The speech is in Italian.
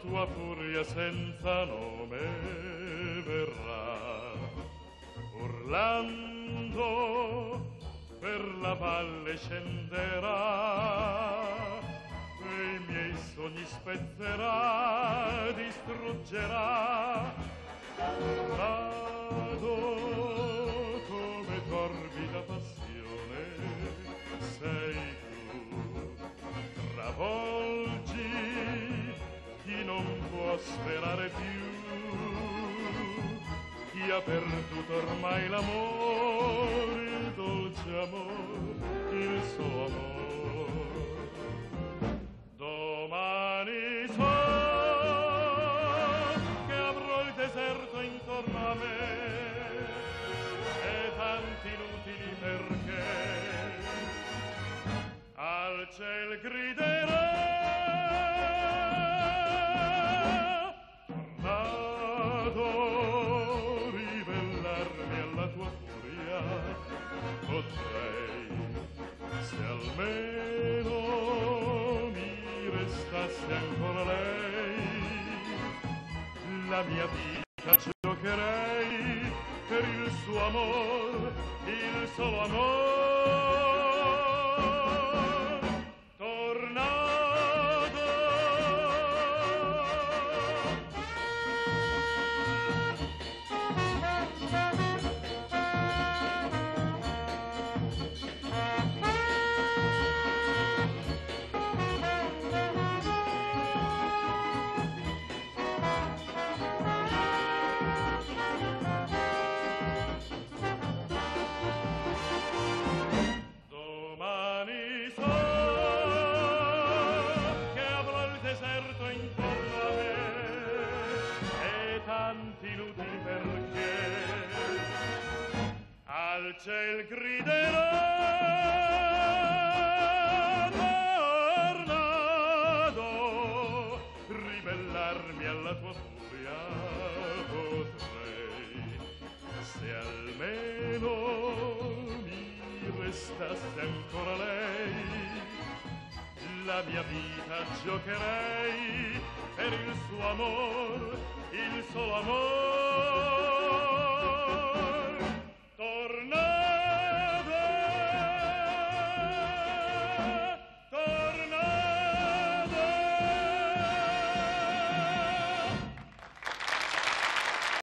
tua furia senza nome verrà. Urlando per la valle scenderà e i miei sogni spezzerà distruggerà. Vado sperare più. Chi ha perduto ormai l'amore il dolce amore il suo amore domani so che avrò il deserto intorno a me e tanti inutili perché. Al ciel griderò tornado ribellarmi alla tua furia. Potrei se almeno mi restasse ancora lei la mia vita giocherei per il suo amor il solo amor ciel griderò tornado ribellarmi alla tua furia potrei. Se almeno mi restasse ancora lei la mia vita giocherei per il suo amor il solo amor